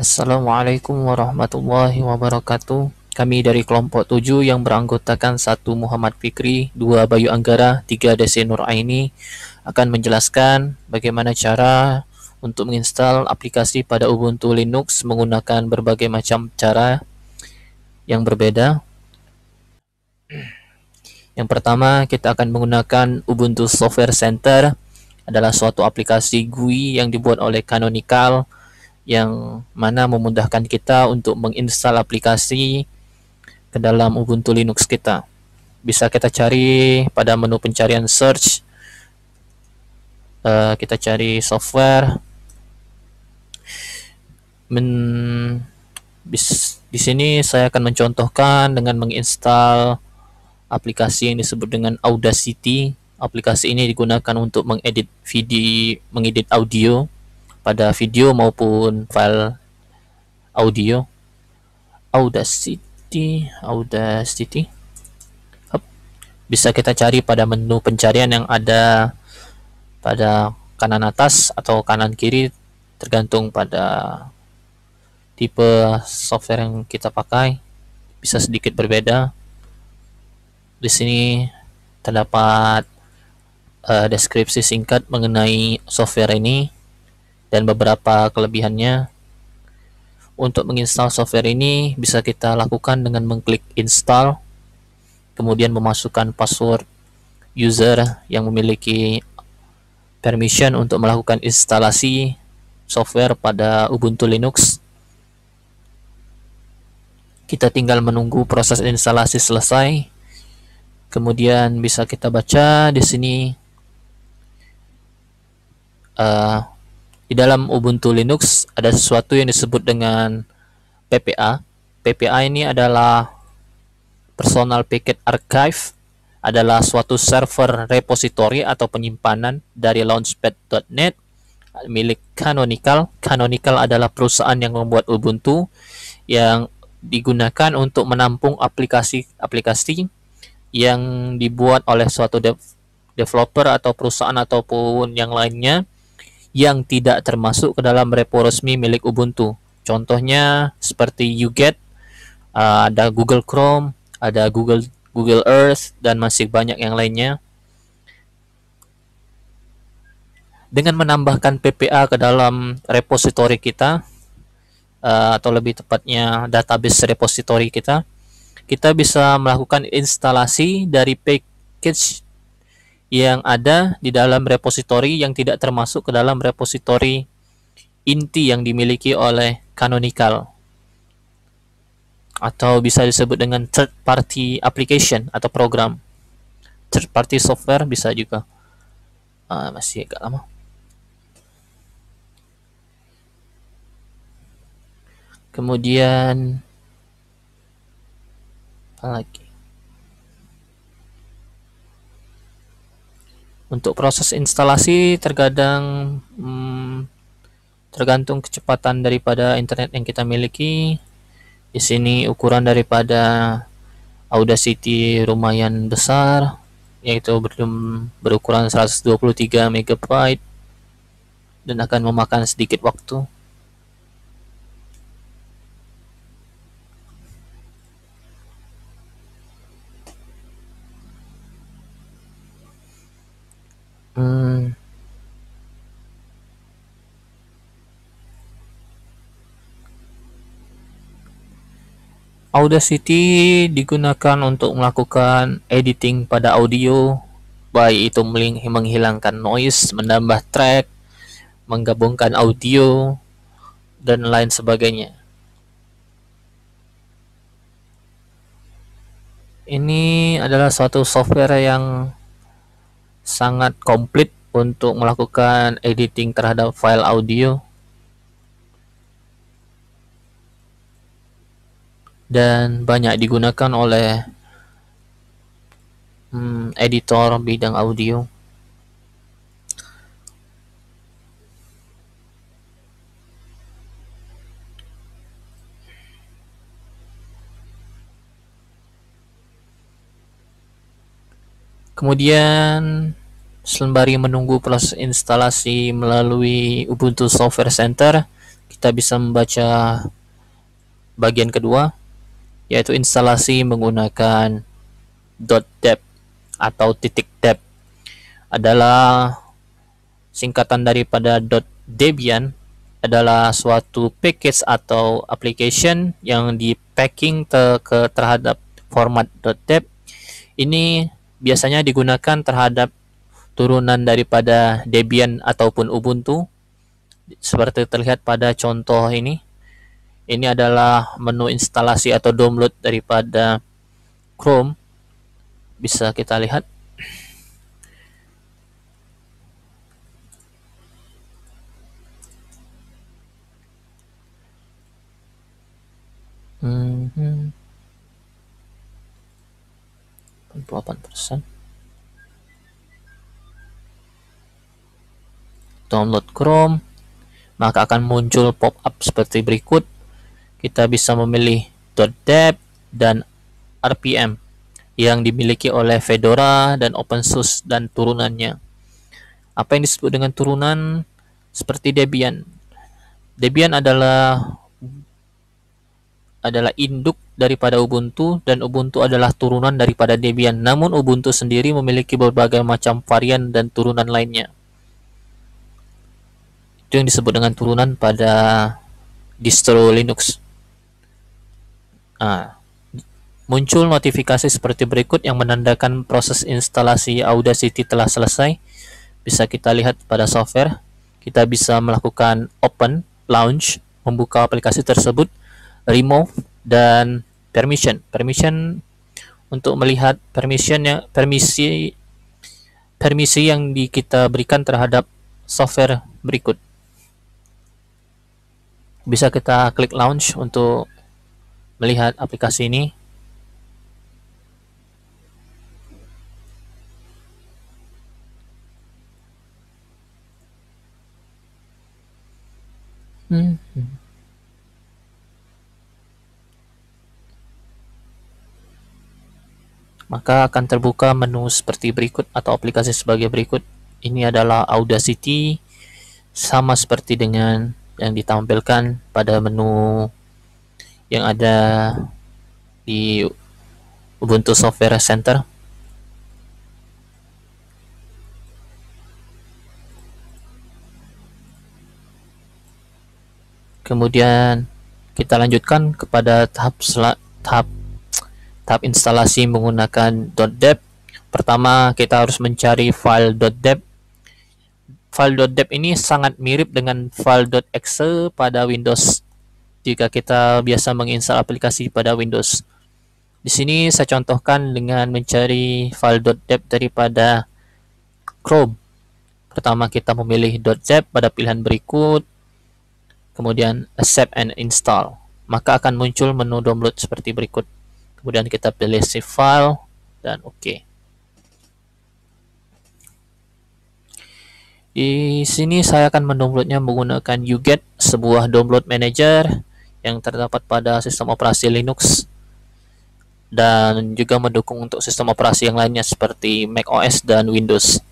Assalamualaikum warahmatullahi wabarakatuh. Kami dari kelompok 7 yang beranggotakan 1 Muhammad Fikri, 2 Bayu Anggara, 3 Desi Nur Aini akan menjelaskan bagaimana cara untuk menginstal aplikasi pada Ubuntu Linux menggunakan berbagai macam cara yang berbeda. Yang pertama, kita akan menggunakan Ubuntu Software Center adalah suatu aplikasi GUI yang dibuat oleh Canonical yang mana memudahkan kita untuk menginstal aplikasi ke dalam Ubuntu Linux kita. Bisa kita cari pada menu pencarian search. Uh, kita cari software. Men bis, di sini saya akan mencontohkan dengan menginstal aplikasi yang disebut dengan Audacity. Aplikasi ini digunakan untuk mengedit video, mengedit audio pada video maupun file audio. Audacity Audacity. Hup. bisa kita cari pada menu pencarian yang ada pada kanan atas atau kanan kiri tergantung pada tipe software yang kita pakai. Bisa sedikit berbeda. Di sini terdapat uh, deskripsi singkat mengenai software ini dan beberapa kelebihannya. Untuk menginstal software ini bisa kita lakukan dengan mengklik install, kemudian memasukkan password user yang memiliki permission untuk melakukan instalasi software pada Ubuntu Linux. Kita tinggal menunggu proses instalasi selesai. Kemudian bisa kita baca di sini uh, di dalam Ubuntu Linux ada sesuatu yang disebut dengan PPA. PPA ini adalah Personal Packet Archive adalah suatu server repository atau penyimpanan dari launchpad.net milik Canonical. Canonical adalah perusahaan yang membuat Ubuntu yang digunakan untuk menampung aplikasi-aplikasi yang dibuat oleh suatu dev developer atau perusahaan ataupun yang lainnya yang tidak termasuk ke dalam repo resmi milik Ubuntu. Contohnya seperti UGET, uh, ada Google Chrome, ada Google Google Earth dan masih banyak yang lainnya. Dengan menambahkan PPA ke dalam repository kita uh, atau lebih tepatnya database repository kita, kita bisa melakukan instalasi dari package yang ada di dalam repository yang tidak termasuk ke dalam repository inti yang dimiliki oleh Canonical atau bisa disebut dengan third party application atau program. Third party software bisa juga. Uh, masih agak lama. Kemudian apa lagi Untuk proses instalasi terkadang hmm, tergantung kecepatan daripada internet yang kita miliki. Di sini ukuran daripada Audacity lumayan besar yaitu berukuran 123 MB dan akan memakan sedikit waktu. Hmm. Audacity digunakan untuk melakukan editing pada audio, baik itu menghilangkan noise, menambah track, menggabungkan audio, dan lain sebagainya. Ini adalah suatu software yang sangat komplit untuk melakukan editing terhadap file audio dan banyak digunakan oleh hmm, editor bidang audio. Kemudian sembari menunggu proses instalasi melalui Ubuntu Software Center, kita bisa membaca bagian kedua yaitu instalasi menggunakan .deb atau titik .deb adalah singkatan daripada .debian adalah suatu package atau application yang di packing te ke terhadap format .deb ini biasanya digunakan terhadap turunan daripada Debian ataupun Ubuntu seperti terlihat pada contoh ini. Ini adalah menu instalasi atau download daripada Chrome. Bisa kita lihat. Hmm. 88% download Chrome maka akan muncul pop-up seperti berikut kita bisa memilih .deb dan RPM yang dimiliki oleh Fedora dan OpenSUSE dan turunannya. Apa yang disebut dengan turunan seperti Debian. Debian adalah adalah induk daripada Ubuntu dan Ubuntu adalah turunan daripada Debian. Namun Ubuntu sendiri memiliki berbagai macam varian dan turunan lainnya. Itu yang disebut dengan turunan pada distro Linux. Nah, muncul notifikasi seperti berikut yang menandakan proses instalasi Audacity telah selesai. Bisa kita lihat pada software. Kita bisa melakukan open, launch, membuka aplikasi tersebut, remove, dan permission. Permission untuk melihat permission yang permisi permisi yang di, kita berikan terhadap software berikut. Bisa kita klik launch untuk melihat aplikasi ini hmm. maka akan terbuka menu seperti berikut atau aplikasi sebagai berikut. Ini adalah Audacity sama seperti dengan yang ditampilkan pada menu yang ada di Ubuntu Software Center. Kemudian kita lanjutkan kepada tahap tahap tahap instalasi menggunakan .deb. Pertama kita harus mencari file .deb. File .deb ini sangat mirip dengan file .exe pada Windows jika kita biasa menginstal aplikasi pada Windows. Di sini saya contohkan dengan mencari file .deb daripada Chrome. Pertama kita memilih .zip pada pilihan berikut, kemudian accept and install. Maka akan muncul menu download seperti berikut. Kemudian kita pilih save file dan oke. Okay. Di sini saya akan mendownloadnya menggunakan uget, sebuah download manager yang terdapat pada sistem operasi Linux dan juga mendukung untuk sistem operasi yang lainnya seperti Mac OS dan Windows.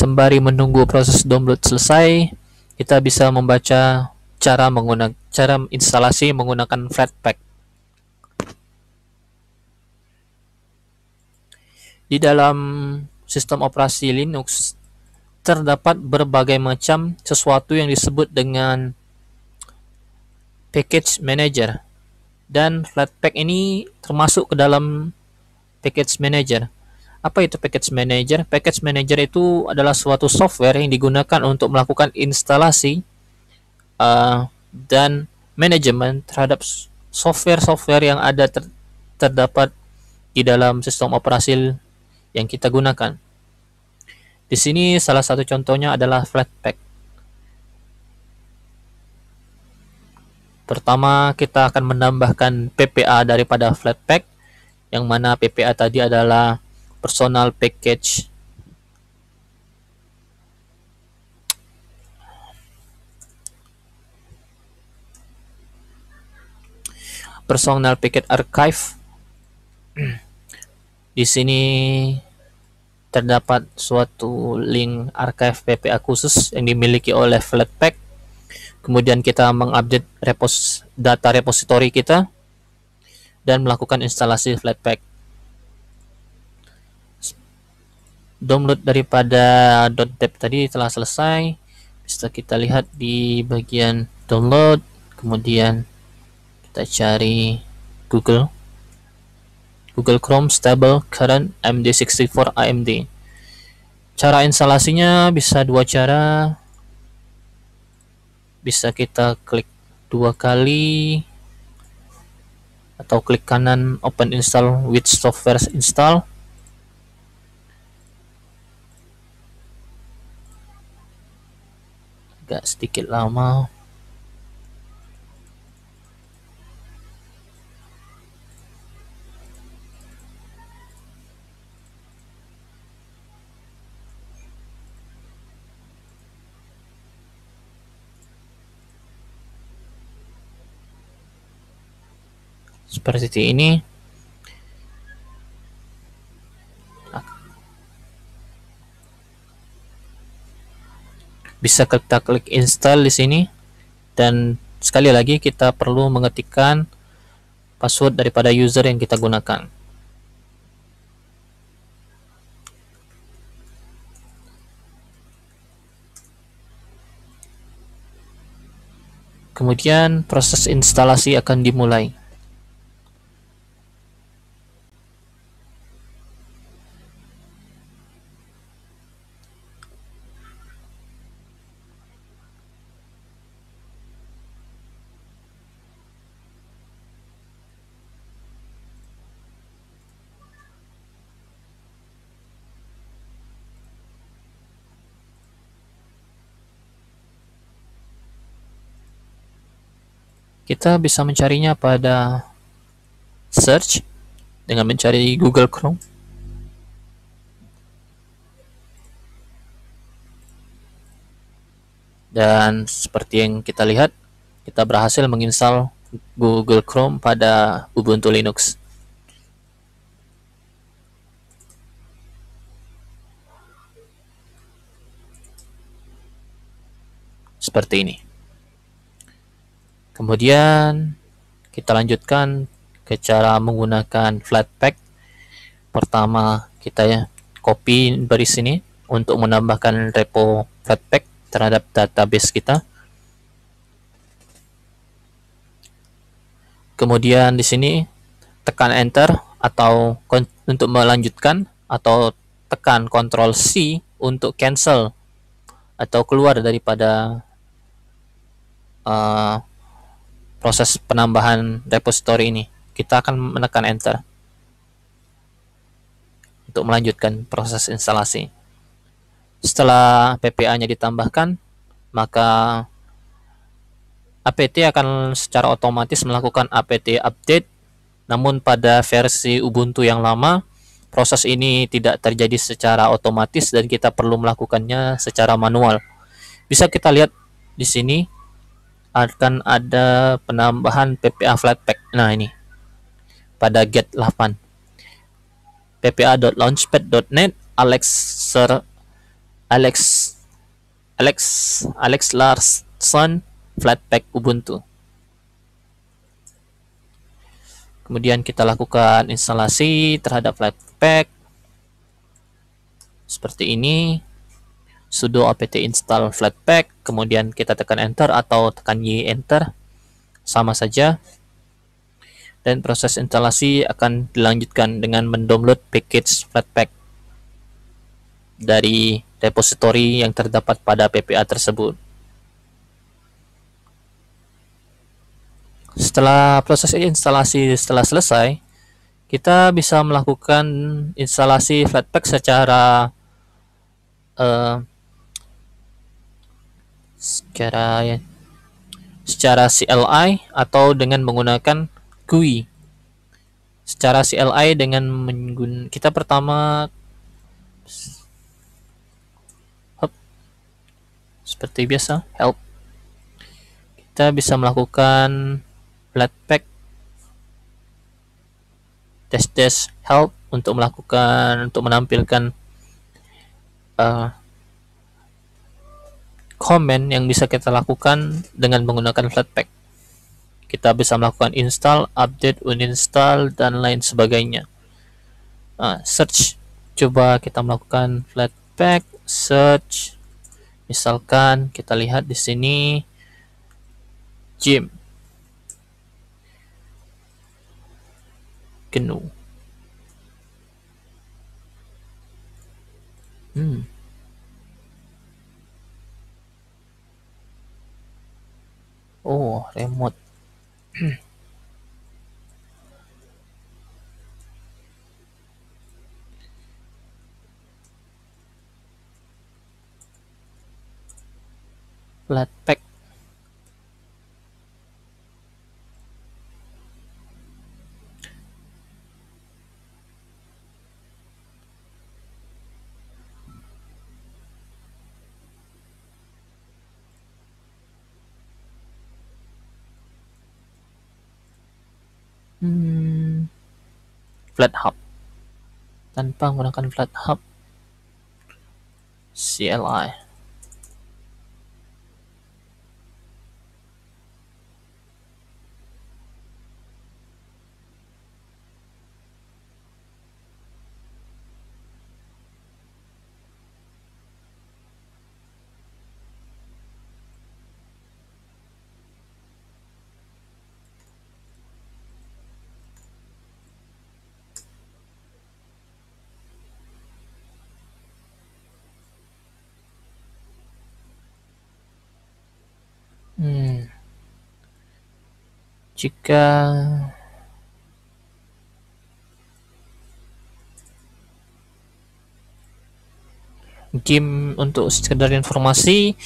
Sembari menunggu proses download selesai, kita bisa membaca cara menggunakan cara instalasi menggunakan Flatpak. Di dalam sistem operasi Linux terdapat berbagai macam sesuatu yang disebut dengan package manager dan Flatpak ini termasuk ke dalam package manager. Apa itu package manager? Package manager itu adalah suatu software yang digunakan untuk melakukan instalasi uh, dan manajemen terhadap software-software yang ada ter terdapat di dalam sistem operasi yang kita gunakan. Di sini salah satu contohnya adalah Flatpak. Pertama, kita akan menambahkan PPA daripada Flatpak, yang mana PPA tadi adalah personal package personal package archive di sini terdapat suatu link archive PPA khusus yang dimiliki oleh Flatpak. Kemudian kita mengupdate repos data repository kita dan melakukan instalasi Flatpak. Download daripada .deb tadi telah selesai. Bisa kita lihat di bagian download, kemudian kita cari Google Google Chrome Stable Current MD64 AMD. Cara instalasinya bisa dua cara. Bisa kita klik dua kali atau klik kanan open install with software install. Agak sedikit lama. seperti ini bisa kita klik install di sini. Dan sekali lagi kita perlu mengetikkan password daripada user yang kita gunakan. Kemudian proses instalasi akan dimulai kita bisa mencarinya pada search dengan mencari Google Chrome. Dan seperti yang kita lihat kita berhasil menginstal Google Chrome pada Ubuntu Linux. Seperti ini Kemudian kita lanjutkan ke cara menggunakan Flatpak. Pertama kita ya copy dari sini untuk menambahkan repo Flatpak terhadap database kita. Kemudian di sini tekan enter atau untuk melanjutkan atau tekan Ctrl C untuk cancel atau keluar daripada uh, proses penambahan repository ini. Kita akan menekan enter untuk melanjutkan proses instalasi. Setelah PPA-nya ditambahkan, maka APT akan secara otomatis melakukan APT update. Namun pada versi Ubuntu yang lama, proses ini tidak terjadi secara otomatis dan kita perlu melakukannya secara manual. Bisa kita lihat di sini akan ada penambahan PPA Flatpak. Nah, ini pada get 8 ppa.launchpad.net Alex Sir Alex Alex Alex Larson Flatpak Ubuntu. Kemudian kita lakukan instalasi terhadap Flatpak seperti ini sudo apt install flatpak kemudian kita tekan enter atau tekan y enter sama saja dan proses instalasi akan dilanjutkan dengan mendownload package flatpak dari repository yang terdapat pada PPA tersebut. Setelah proses instalasi setelah selesai, kita bisa melakukan instalasi Flatpak secara uh, secara ya, secara CLI atau dengan menggunakan GUI. Secara CLI dengan menggunakan kita pertama hop, seperti biasa help. Kita bisa melakukan flatpak dash dash help untuk melakukan untuk menampilkan uh, komen yang bisa kita lakukan dengan menggunakan Flatpak. Kita bisa melakukan install, update, uninstall, dan lain sebagainya. Uh, search, coba kita melakukan Flatpak, search, misalkan kita lihat di sini, gym, GNU. Hmm. Oh, remote. Flatpak. Hmm, flat hub. Tanpa menggunakan flat hub. CLI Hmm. Jika game untuk sekedar informasi,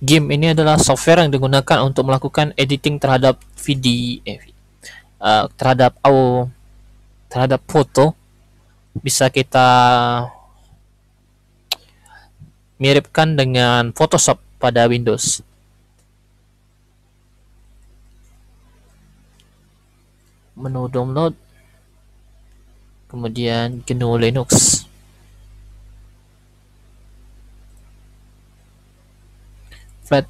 game ini adalah software yang digunakan untuk melakukan editing terhadap video eh, uh, terhadap audio terhadap foto bisa kita miripkan dengan Photoshop pada Windows. Menu download kemudian GNU Linux. Flat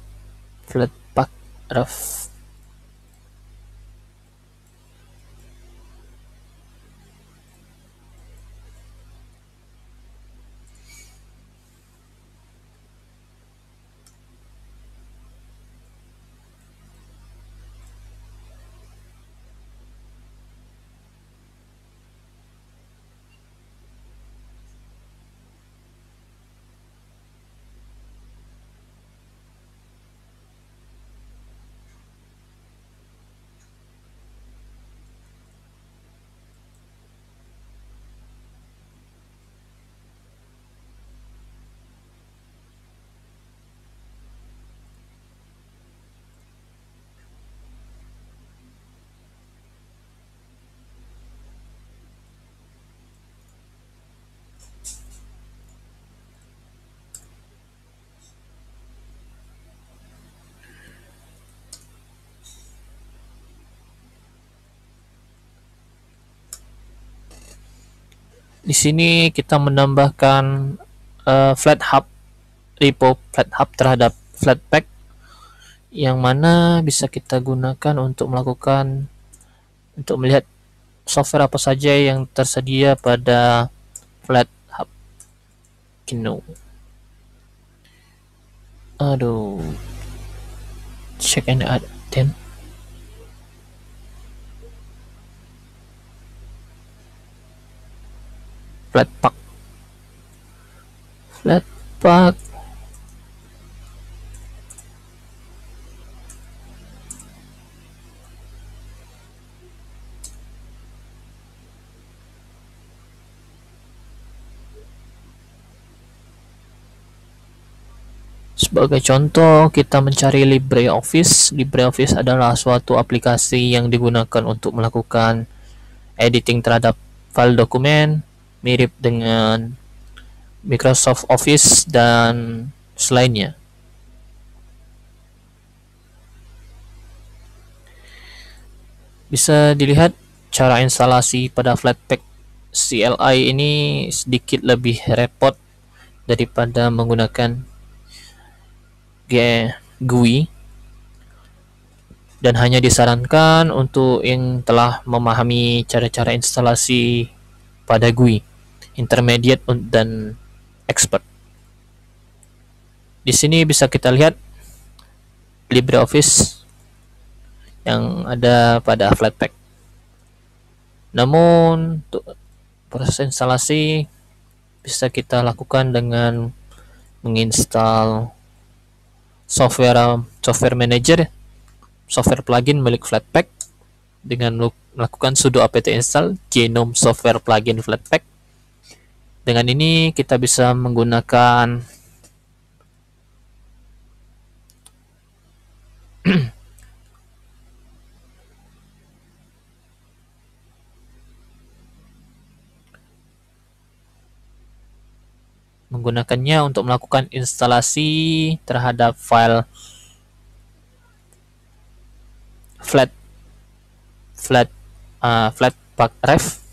flatpak ref Di sini kita menambahkan uh, flat hub repo flat hub terhadap flatpak yang mana bisa kita gunakan untuk melakukan untuk melihat software apa saja yang tersedia pada flat hub GNU. Aduh. Check and add then. Flatpak Flatpak Sebagai contoh, kita mencari LibreOffice. LibreOffice adalah suatu aplikasi yang digunakan untuk melakukan editing terhadap file dokumen, mirip dengan Microsoft Office dan selainnya. Bisa dilihat cara instalasi pada Flatpak CLI ini sedikit lebih repot daripada menggunakan GUI dan hanya disarankan untuk yang telah memahami cara-cara instalasi pada GUI, intermediate dan expert. Di sini bisa kita lihat LibreOffice yang ada pada Flatpak. Namun untuk proses instalasi bisa kita lakukan dengan menginstal software software manager software plugin milik Flatpak dengan melakukan sudo apt install genome software plugin Flatpak. Dengan ini kita bisa menggunakan menggunakannya untuk melakukan instalasi terhadap file flat flat uh, flat ref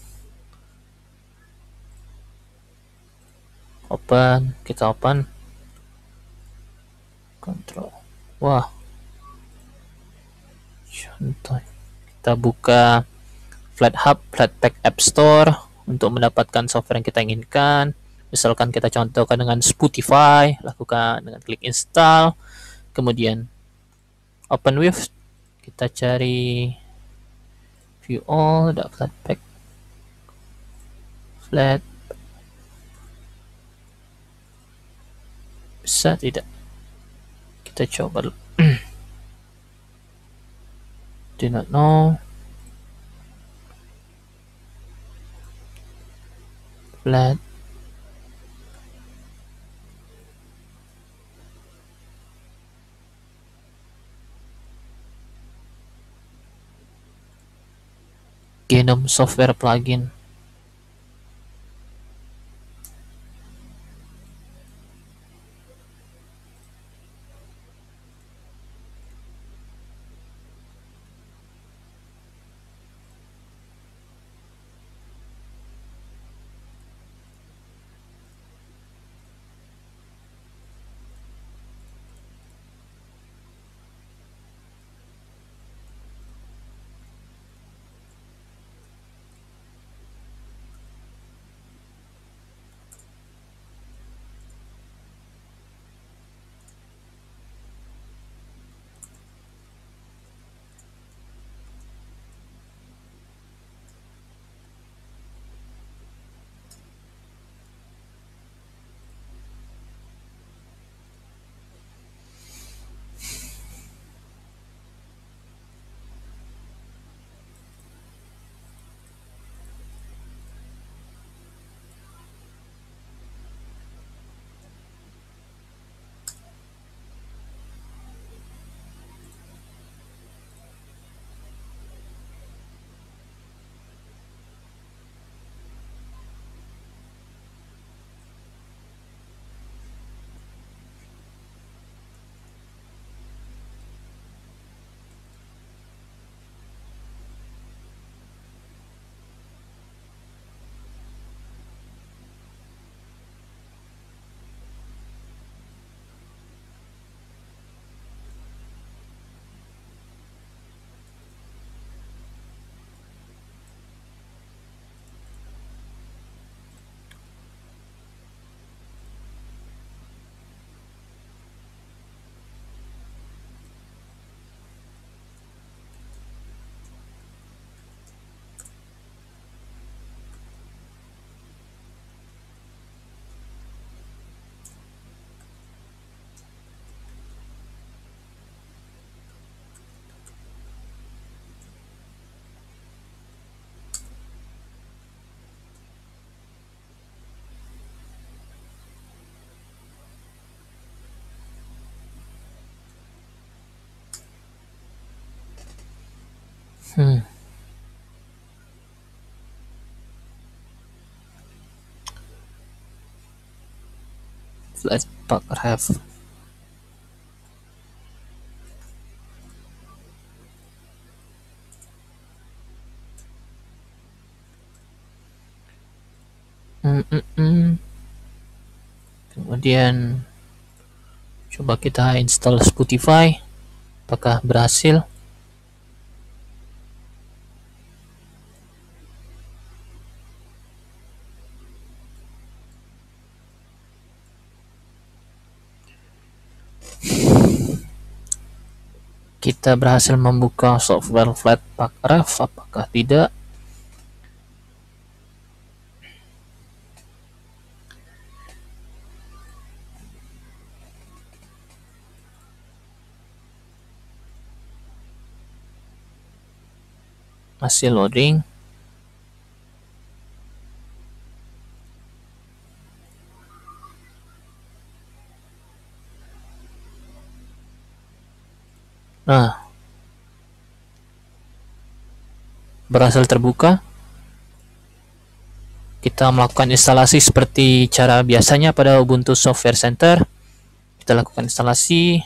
open kita open control wah. Contoh. Kita buka flat hub flatpak app store untuk mendapatkan software yang kita inginkan. Misalkan kita contohkan dengan Spotify lakukan dengan klik install. Kemudian open with. Kita cari view all flatpak flat bisa tidak. Kita coba do not know. Flat Genome Software plugin Hmm. Let's pack have. Hmm, hmm, Kemudian coba kita install Spotify. Apakah berhasil? Kita berhasil membuka software Flatpak Ref apakah tidak? Masih loading Nah, berhasil terbuka. Kita melakukan instalasi seperti cara biasanya pada Ubuntu Software Center. Kita lakukan instalasi.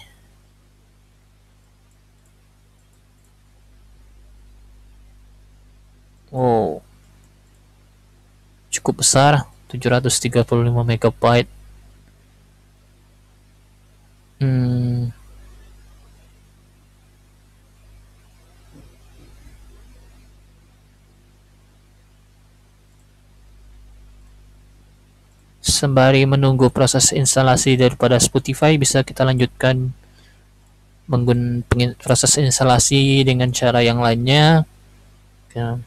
Wow. Cukup besar, 735 MB. Hmm, sembari menunggu proses instalasi daripada Spotify bisa kita lanjutkan menggunakan proses instalasi dengan cara yang lainnya. Ya.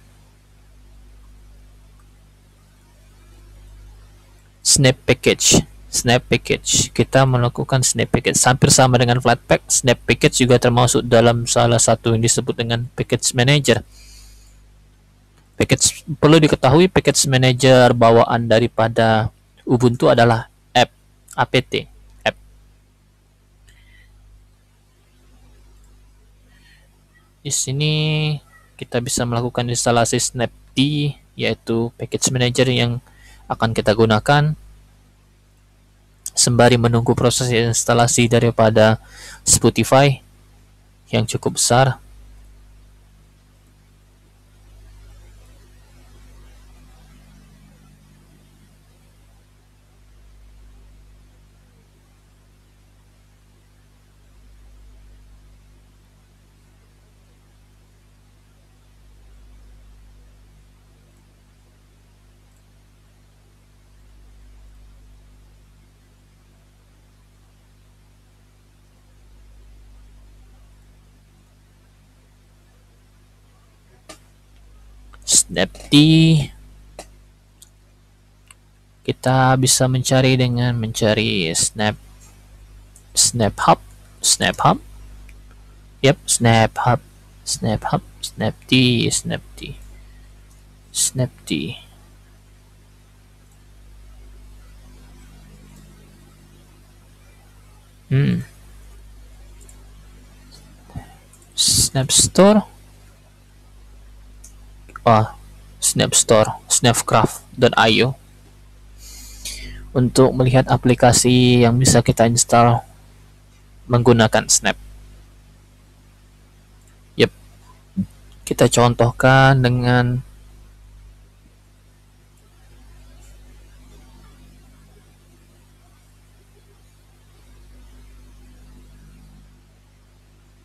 snap package. Snap package. Kita melakukan snap package. Hampir sama dengan flatpak snap package juga termasuk dalam salah satu yang disebut dengan package manager. Package perlu diketahui package manager bawaan daripada Ubuntu adalah app, apt, app. Di sini kita bisa melakukan instalasi snapd yaitu package manager yang akan kita gunakan sembari menunggu proses instalasi daripada Spotify yang cukup besar snapd kita bisa mencari dengan mencari snap snap hub snap hub. Yep snap hub snap hub snapd snapd snapd hmm. Snap store. Apa Snap Store, snapcraft.io untuk melihat aplikasi yang bisa kita install menggunakan Snap. Yep. Kita contohkan dengan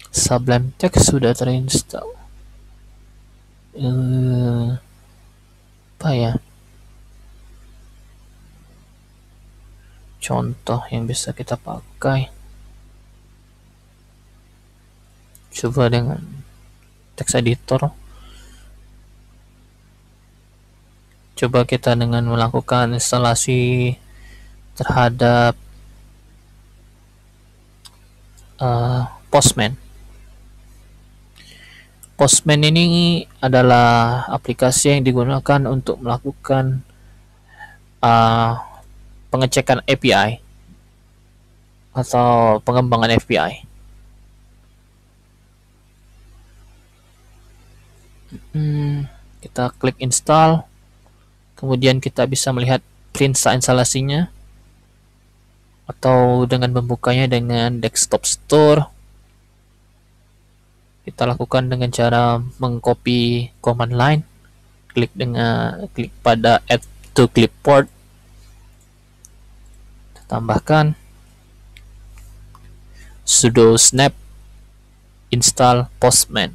Sublime Text sudah terinstall eh, apa ya? Contoh yang bisa kita pakai. Coba dengan text editor. Coba kita dengan melakukan instalasi terhadap uh, Postman Postman ini adalah aplikasi yang digunakan untuk melakukan uh, pengecekan API atau pengembangan API. Hmm, kita klik install, kemudian kita bisa melihat print instalasinya atau dengan membukanya dengan desktop store kita lakukan dengan cara mengcopy command line. Klik dengan klik pada add to clipboard. Tambahkan. Sudo snap install postman.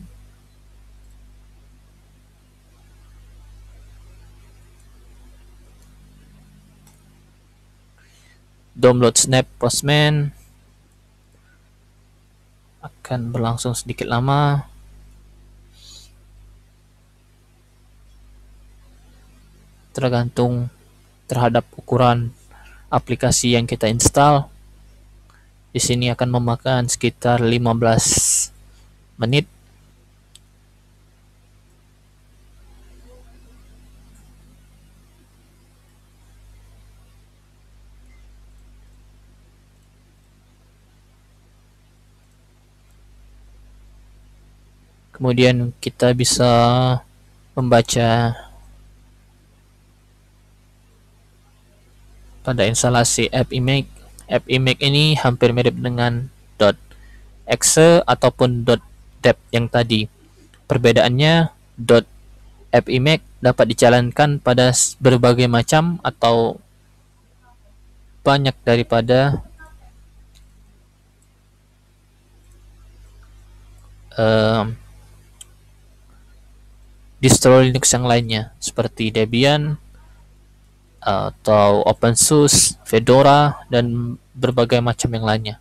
Download snap postman akan berlangsung sedikit lama. Tergantung terhadap ukuran aplikasi yang kita install. Di sini akan memakan sekitar 15 menit kemudian kita bisa membaca pada instalasi app image. App image ini hampir mirip dengan .exe ataupun .deb yang tadi. Perbedaannya .app image dapat dijalankan pada berbagai macam atau banyak daripada um, distro Linux yang lainnya seperti Debian atau OpenSUSE, Fedora dan berbagai macam yang lainnya.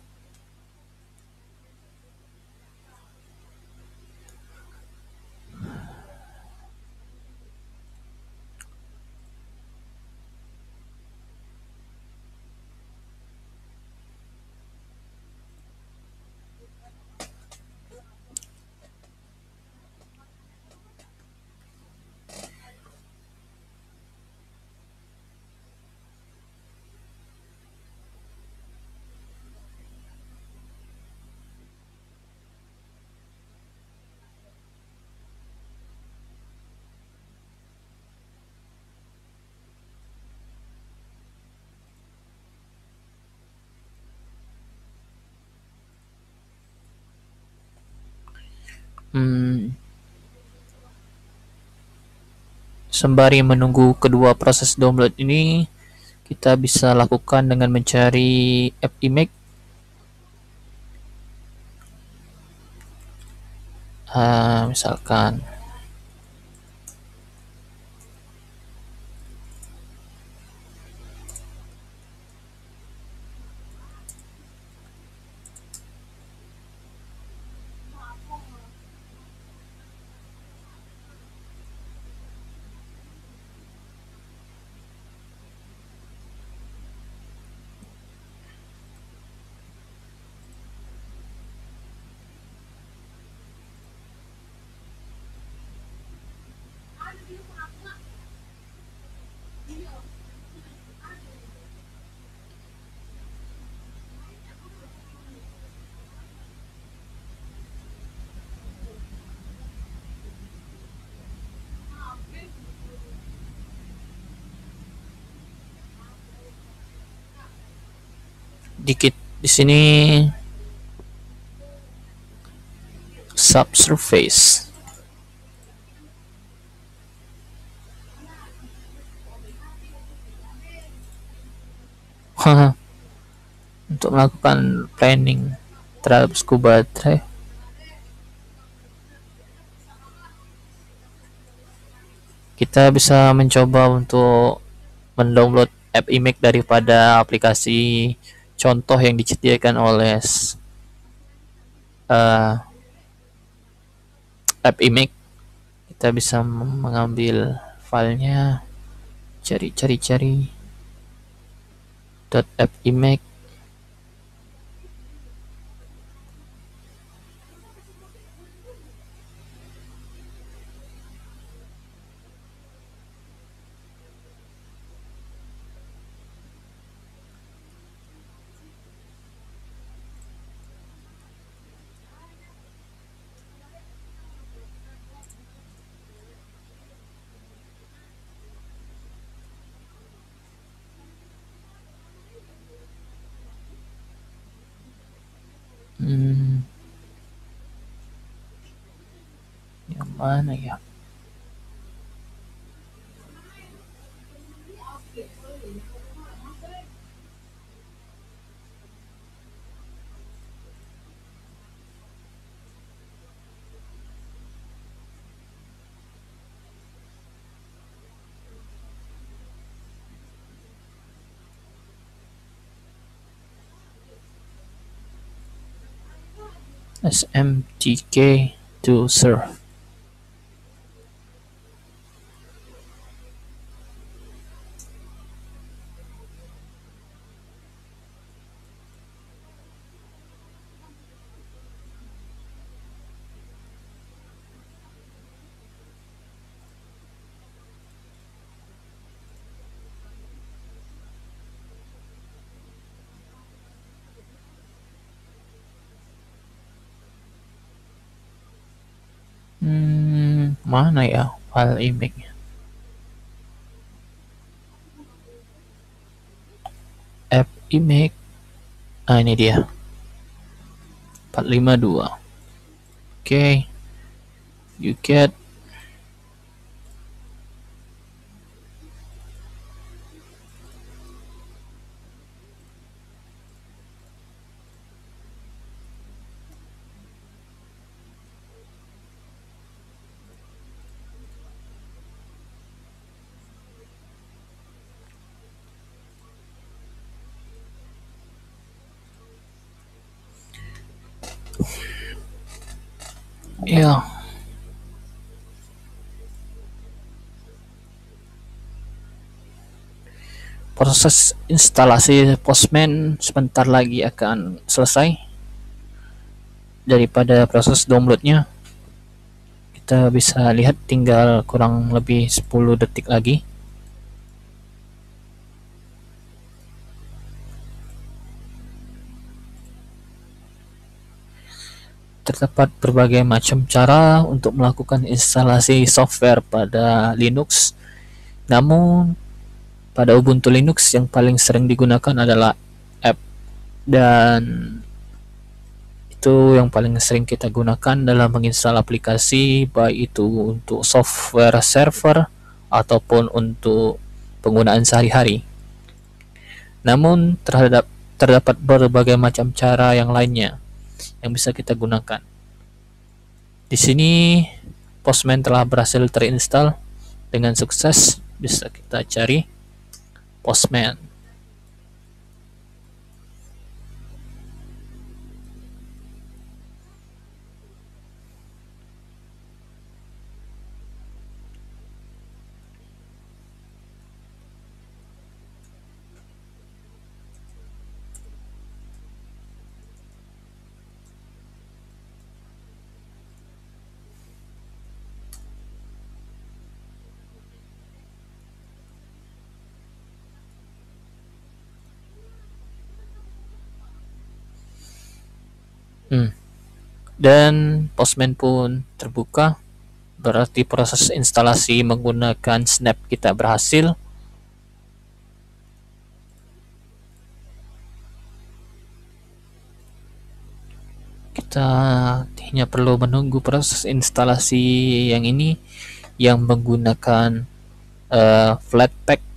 Hmm, sembari menunggu kedua proses download ini, kita bisa lakukan dengan mencari app image. Uh, misalkan dikit. Di sini subsurface. Untuk melakukan planning terhadap scuba dive kita bisa mencoba untuk mendownload app image daripada aplikasi contoh yang disediakan oleh uh, app image. Kita bisa mengambil filenya cari cari cari dot app image Hmm. Yang mana smtk to serve mana ya file image app image. Ah ini dia. 452 oke. Okay. you get Ya. Proses instalasi Postman sebentar lagi akan selesai. Daripada proses downloadnya, kita bisa lihat tinggal kurang lebih 10 detik lagi. Terdapat berbagai macam cara untuk melakukan instalasi software pada Linux. Namun pada Ubuntu Linux yang paling sering digunakan adalah app dan itu yang paling sering kita gunakan dalam menginstal aplikasi baik itu untuk software server ataupun untuk penggunaan sehari-hari. Namun terhadap terdapat berbagai macam cara yang lainnya yang bisa kita gunakan. Di sini Postman telah berhasil terinstall dengan sukses. Bisa kita cari Postman. Hmm. Dan Postman pun terbuka. Berarti proses instalasi menggunakan Snap kita berhasil. Kita hanya perlu menunggu proses instalasi yang ini yang menggunakan uh, Flatpak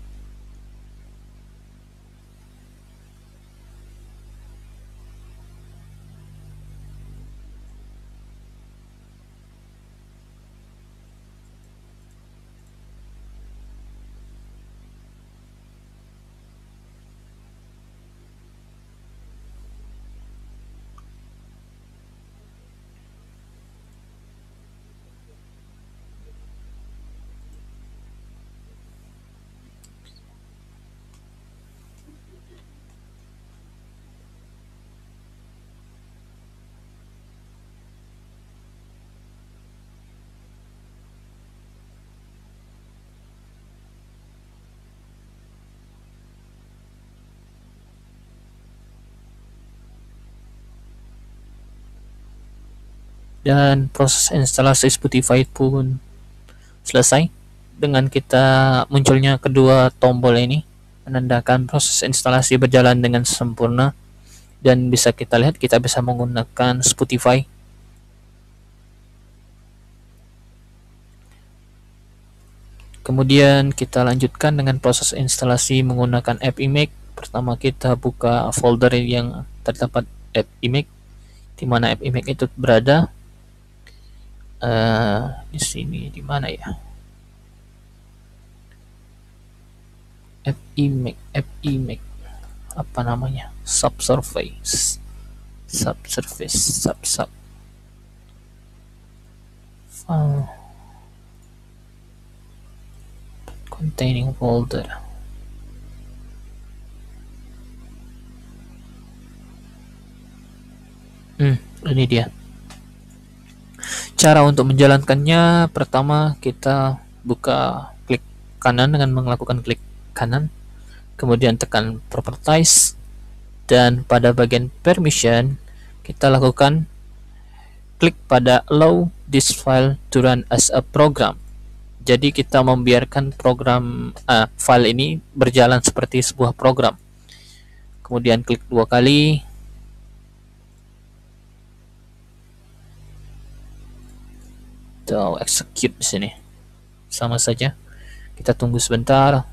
dan proses instalasi Spotify pun selesai. Dengan kita munculnya kedua tombol ini menandakan proses instalasi berjalan dengan sempurna. Dan bisa kita lihat kita bisa menggunakan Spotify. Kemudian kita lanjutkan dengan proses instalasi menggunakan app image. Pertama kita buka folder yang terdapat app image di mana app image itu berada uh, di sini di mana ya? App image app image apa namanya? Subsurface. Subsurface sub sub. File. Containing folder. Hmm ini dia cara untuk menjalankannya pertama kita buka klik kanan dengan melakukan klik kanan kemudian tekan properties dan pada bagian permission kita lakukan klik pada allow this file to run as a program. Jadi kita membiarkan program uh, file ini berjalan seperti sebuah program. Kemudian klik dua kali atau execute di sini. Sama saja. Kita tunggu sebentar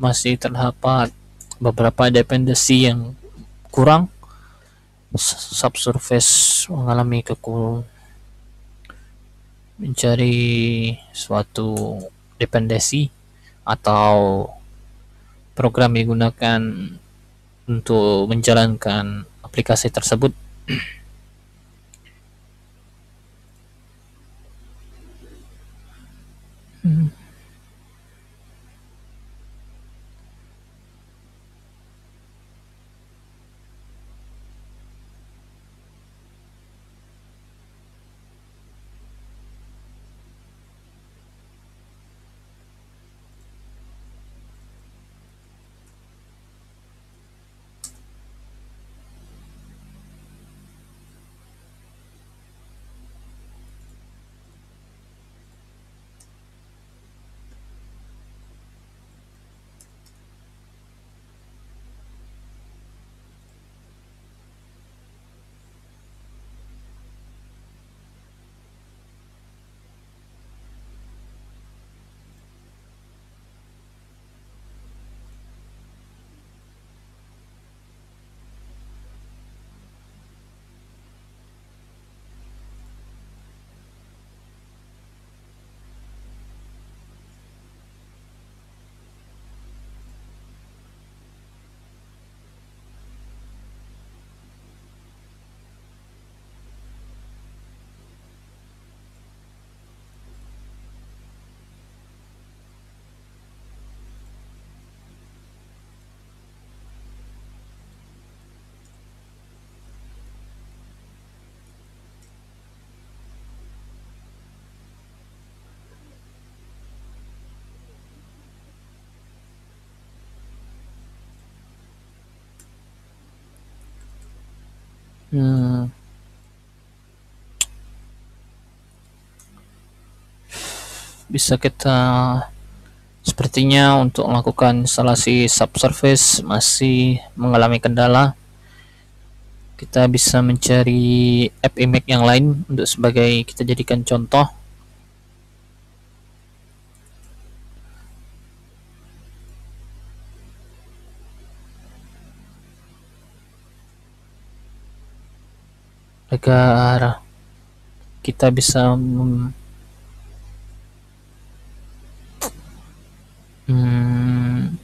masih terdapat beberapa dependensi yang kurang subsurface mengalami kekurang mencari suatu dependensi atau program yang digunakan untuk menjalankan aplikasi tersebut hmm. Hmm. Bisa kita sepertinya untuk melakukan instalasi subsurface masih mengalami kendala. Kita bisa mencari app image yang lain untuk sebagai kita jadikan contoh. Agar kita bisa mem, hmm,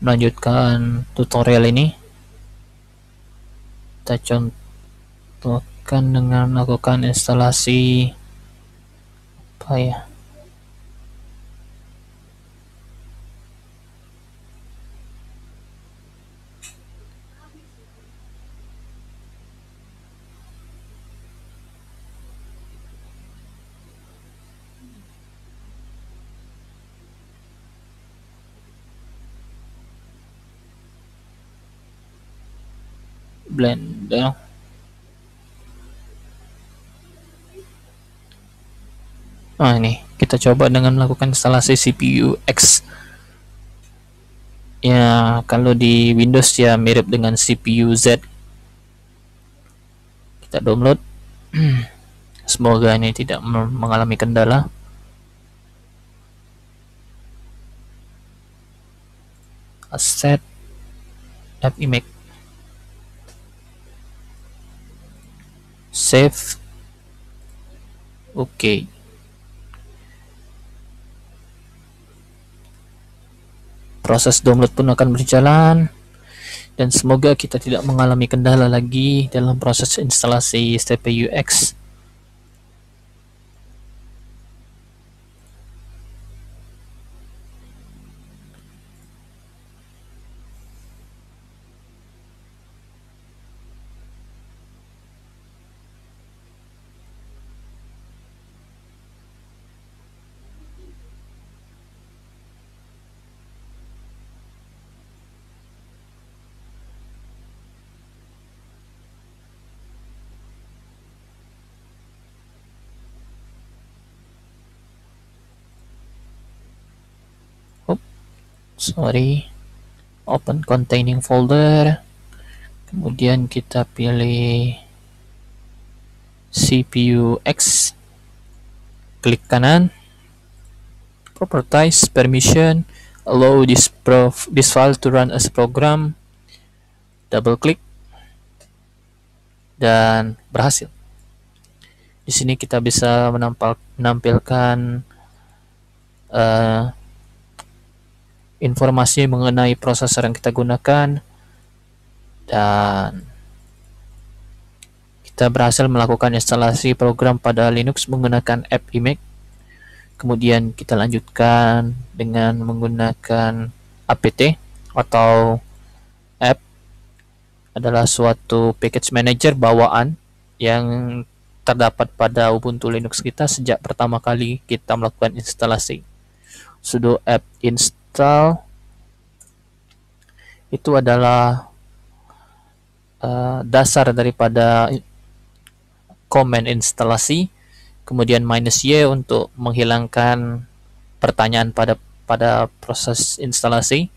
melanjutkan tutorial ini. Kita contohkan dengan melakukan instalasi apa ya Blender. Nah ini. Kita coba dengan melakukan instalasi CPU X. Ya kalau di Windows ya mirip dengan CPU Z. Kita download. Semoga ini tidak mengalami kendala. Asset app image save. Oke okay. proses download pun akan berjalan. Dan semoga kita tidak mengalami kendala lagi dalam proses instalasi STPUX sorry. Open containing folder. Kemudian kita pilih CPU X. Klik kanan. Properties permission. Allow this prof this file to run as program. Double klik. Dan berhasil. Di sini kita bisa menampilkan uh, informasi mengenai prosesor yang kita gunakan. Dan kita berhasil melakukan instalasi program pada Linux menggunakan app image kemudian kita lanjutkan dengan menggunakan apt atau app. Adalah suatu package manager bawaan yang terdapat pada Ubuntu Linux kita sejak pertama kali kita melakukan instalasi. Sudo app install install itu adalah uh, dasar daripada command instalasi kemudian minus y untuk menghilangkan pertanyaan pada pada proses instalasi.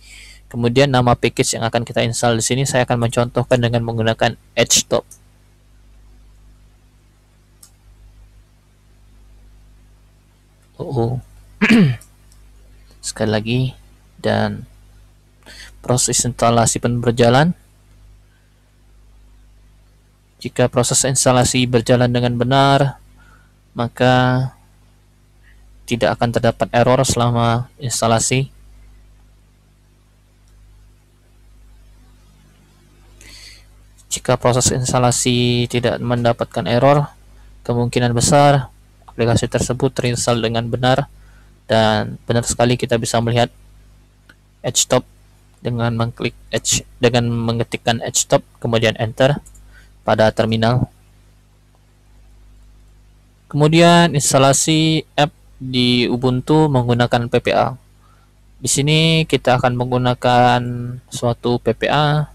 Kemudian nama package yang akan kita install di sini saya akan mencontohkan dengan menggunakan htop. Oh, oh. sekali lagi dan proses instalasi pun berjalan. Jika proses instalasi berjalan dengan benar, maka tidak akan terdapat error selama instalasi. Jika proses instalasi tidak mendapatkan error, kemungkinan besar aplikasi tersebut terinstall dengan benar dan benar sekali kita bisa melihat htop dengan mengklik h dengan mengetikkan htop kemudian enter pada terminal. Kemudian instalasi app di Ubuntu menggunakan PPA. Di sini kita akan menggunakan suatu PPA.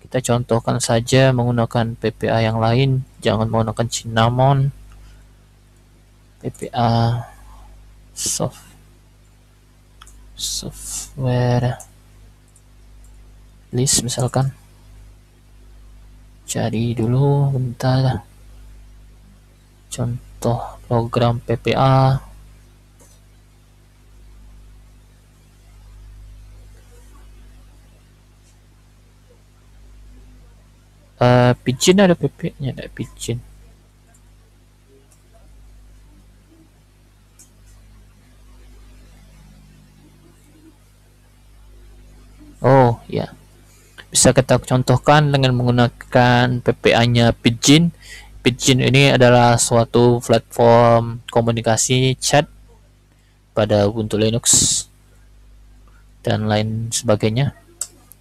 Kita contohkan saja menggunakan PPA yang lain, jangan menggunakan cinnamon. PPA soft software list misalkan. Cari dulu bentar. Contoh program PPA uh, Pigeon ada PP nya ada Pigeon Oh ya, bisa kita contohkan dengan menggunakan PPA-nya Pidgin. Pidgin ini adalah suatu platform komunikasi chat pada Ubuntu Linux dan lain sebagainya.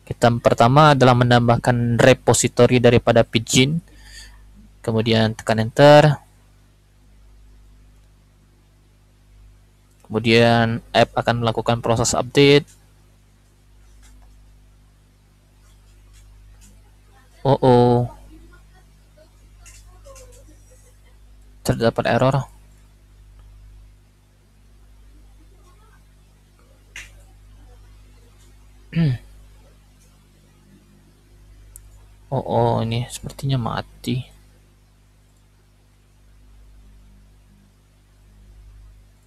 Kita pertama adalah menambahkan repository daripada Pidgin. Kemudian tekan enter. Kemudian app akan melakukan proses update Oh oh. Terdapat error. oh oh ini sepertinya mati.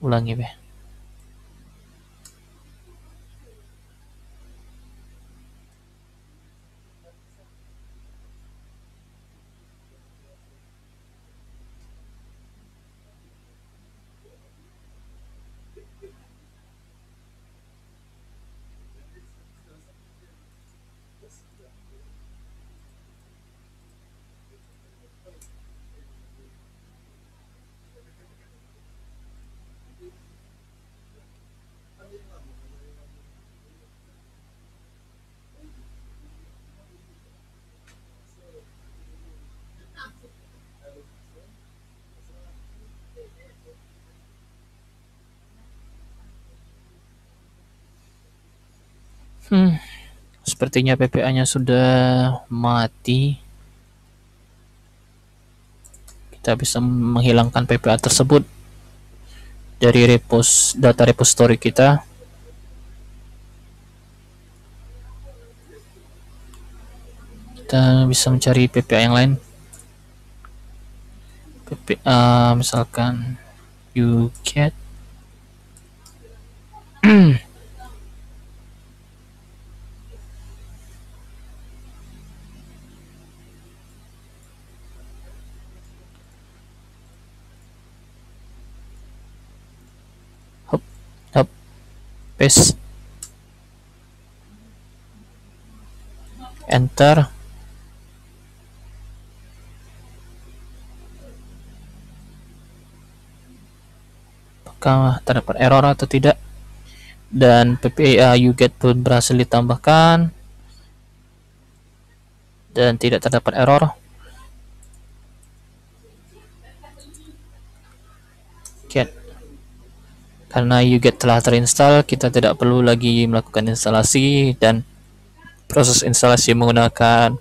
Ulangi beh. Sepertinya PPA-nya sudah mati. Kita bisa menghilangkan PPA tersebut dari repos data repository kita. Kita bisa mencari PPA yang lain. PPA misalkan you get enter apakah terdapat error atau tidak? Dan PPA you get pun berhasil ditambahkan. Dan tidak terdapat error. Get. Karena UGET telah terinstall kita tidak perlu lagi melakukan instalasi dan proses instalasi menggunakan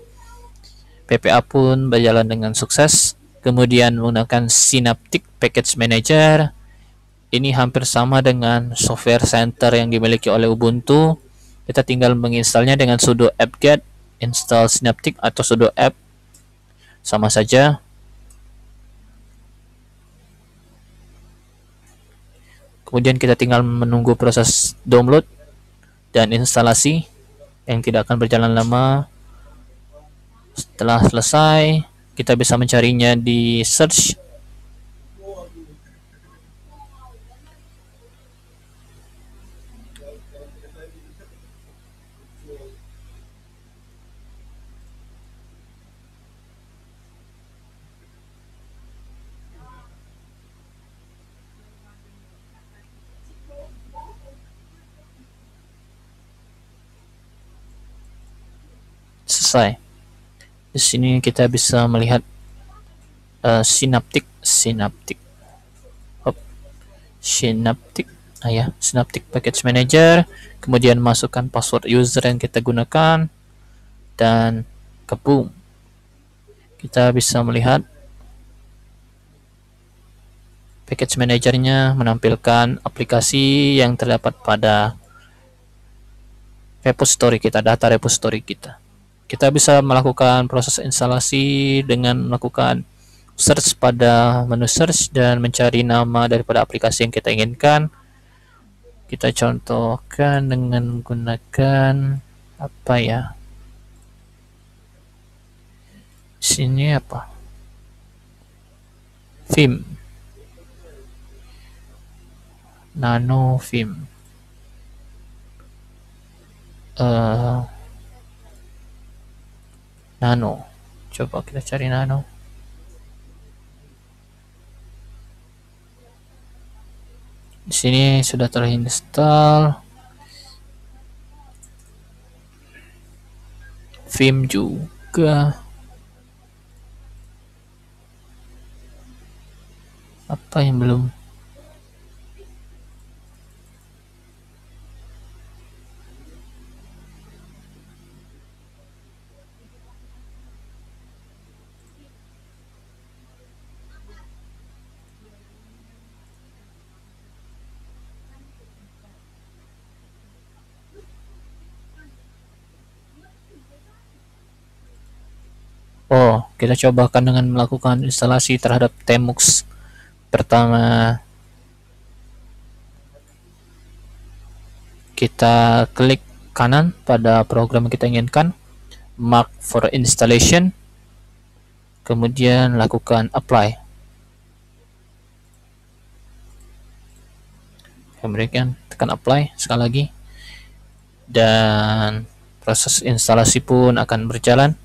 PPA pun berjalan dengan sukses. Kemudian menggunakan Synaptic Package Manager. Ini hampir sama dengan software center yang dimiliki oleh Ubuntu. Kita tinggal menginstalnya dengan sudo apt-get install Synaptic atau sudo apt. Sama saja. Kemudian kita tinggal menunggu proses download dan instalasi yang tidak akan berjalan lama. Setelah selesai kita bisa mencarinya di search selesai. Di sini kita bisa melihat uh, sinaptik sinaptik. Hop. sinaptik. Ah ya sinaptik package manager. Kemudian masukkan password user yang kita gunakan. Dan kebum kita bisa melihat package manajernya menampilkan aplikasi yang terdapat pada repository kita data repository kita kita bisa melakukan proses instalasi dengan melakukan search pada menu search dan mencari nama daripada aplikasi yang kita inginkan. Kita contohkan dengan menggunakan apa ya? Sini apa? Film nano film uh, Nano. Coba kita cari Nano. Di sini sudah terinstall. Vim juga. Apa yang belum Oh, kita cobakan dengan melakukan instalasi terhadap Temux. Pertama, kita klik kanan pada program yang kita inginkan, mark for installation, kemudian lakukan apply. Kemudian tekan apply sekali lagi, dan proses instalasi pun akan berjalan.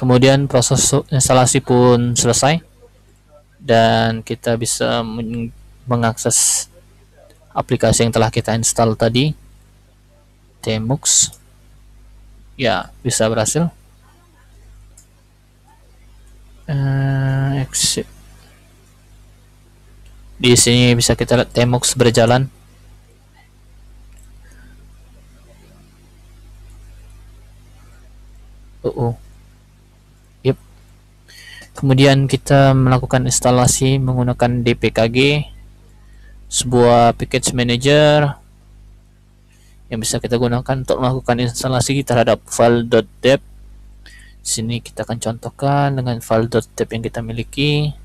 Kemudian proses instalasi pun selesai. Dan kita bisa mengakses aplikasi yang telah kita install tadi Temux ya bisa berhasil. Uh, exit. Di sini bisa kita lihat Temux berjalan. Uh, uh. Kemudian kita melakukan instalasi menggunakan DPKG, sebuah package manager yang bisa kita gunakan untuk melakukan instalasi terhadap file.deb. Sini kita akan contohkan dengan file.deb yang kita miliki.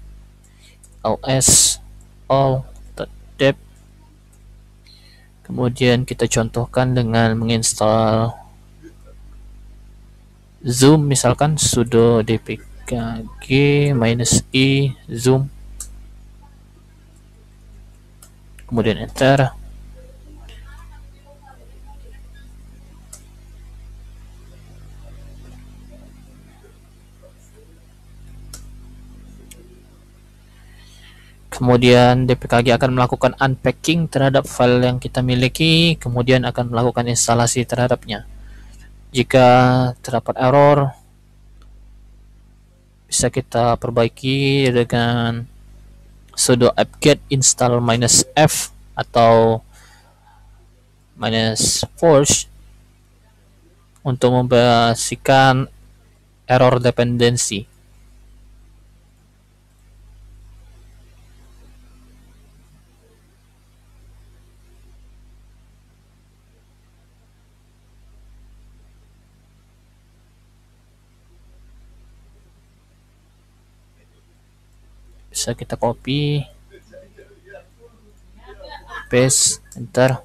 os all.deb. Kemudian kita contohkan dengan menginstal Zoom misalkan sudo dpk kg minus i zoom. Kemudian enter. Kemudian DPKG akan melakukan unpacking terhadap file yang kita miliki kemudian akan melakukan instalasi terhadapnya. Jika terdapat error bisa kita perbaiki dengan sudo apt-get install minus f atau minus force untuk membersihkan error dependensi bisa kita copy paste enter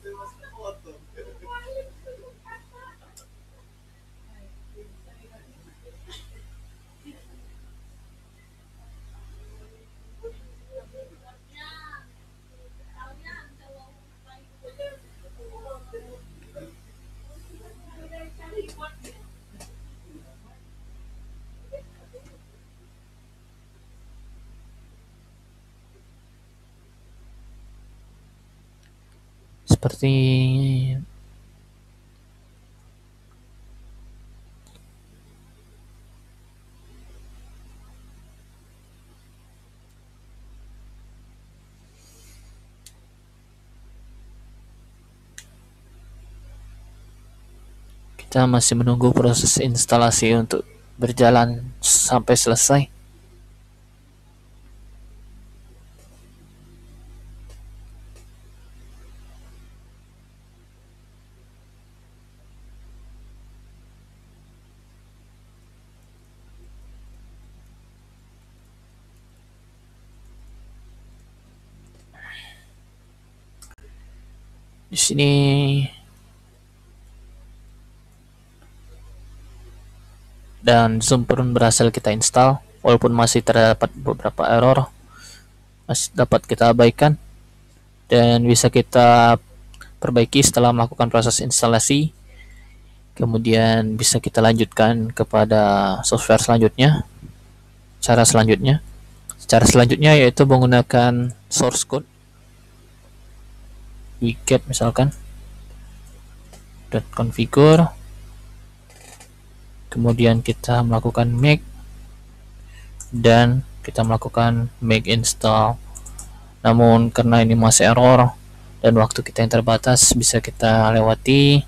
seperti kita masih menunggu proses instalasi untuk berjalan sampai selesai di sini. Dan zoom pun berhasil kita install. Walaupun masih terdapat beberapa error masih dapat kita abaikan. Dan bisa kita perbaiki setelah melakukan proses instalasi. Kemudian bisa kita lanjutkan kepada software selanjutnya cara selanjutnya. Cara selanjutnya yaitu menggunakan source code wicket misalkan. dot configure kemudian kita melakukan make. Dan kita melakukan make install. Namun karena ini masih error dan waktu kita yang terbatas bisa kita lewati.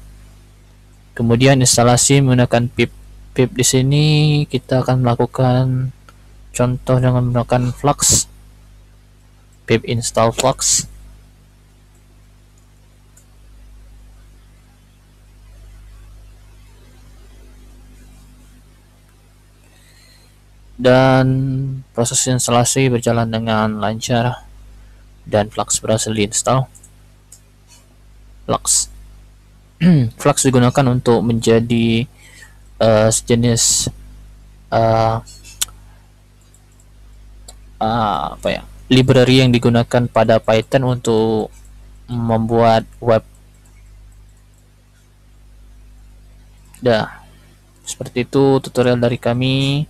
Kemudian instalasi menggunakan pip. Pip di sini kita akan melakukan contoh dengan menggunakan flux. Pip install flux dan proses instalasi berjalan dengan lancar dan Flux berhasil diinstal. Flux Flux digunakan untuk menjadi uh, sejenis uh, uh, apa ya library yang digunakan pada Python untuk membuat web. Dah, seperti itu tutorial dari kami.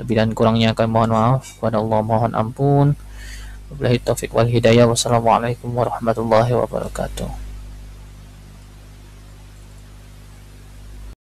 Lebih dan kurangnya kami mohon maaf. Kepada Allah mohon ampun. Wabillahi taufiq wal hidayah. Wassalamualaikum warahmatullahi wabarakatuh.